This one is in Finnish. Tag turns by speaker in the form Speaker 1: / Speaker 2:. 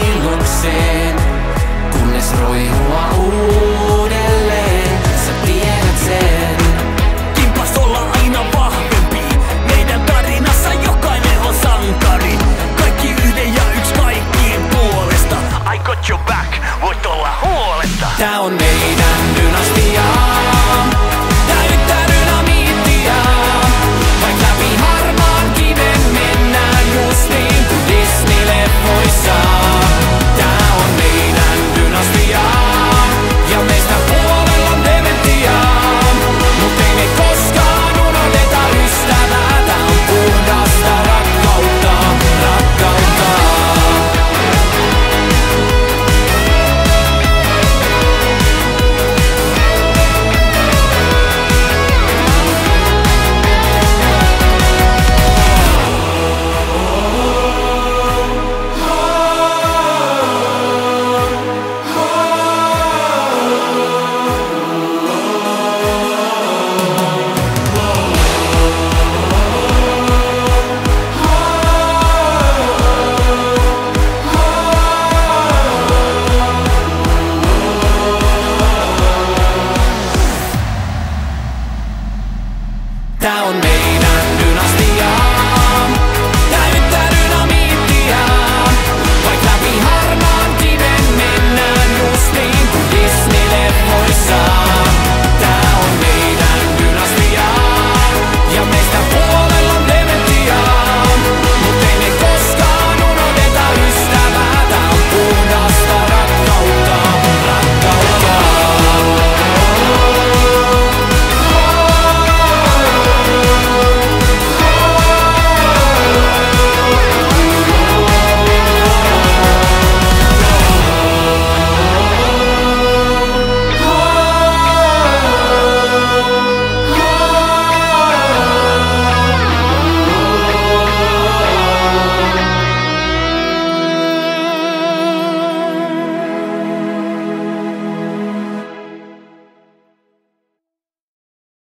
Speaker 1: heilukseen, kunnes roihua uudelleen. Sä tiedät sen.
Speaker 2: Kimpas olla aina vahvempi, meidän tarinassa jokainen on sankari. Kaikki yhden ja yksi kaikkien puolesta. I got your back, voit olla huoletta.
Speaker 1: Tää on meidän dynastia.